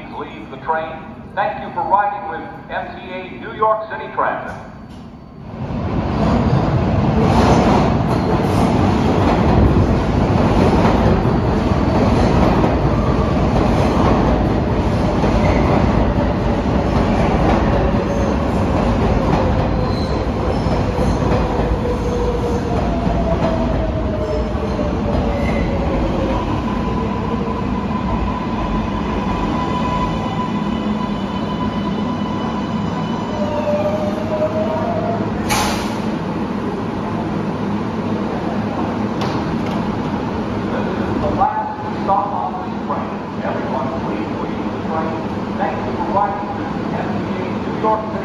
please leave the train. Thank you for riding with MTA New York City Transit. important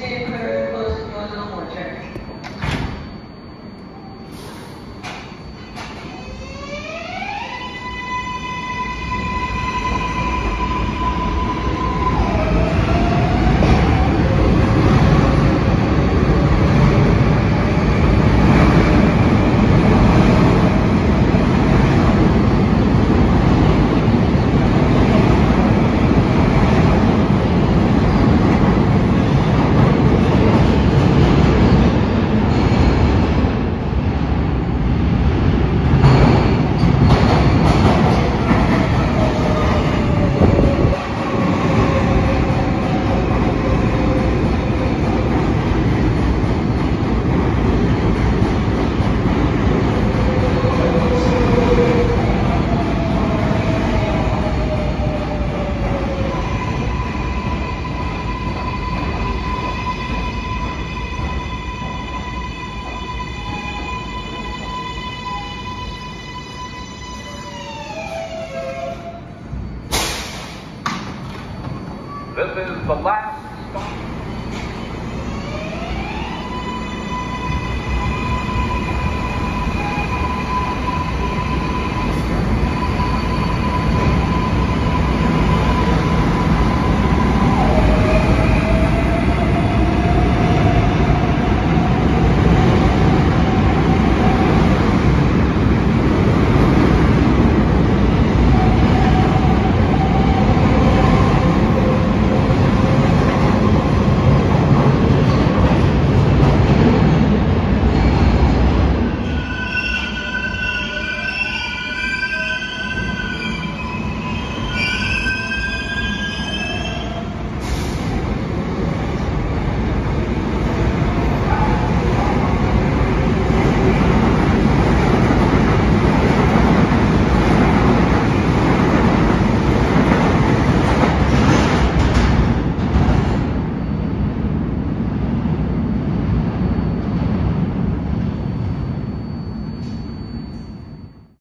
train.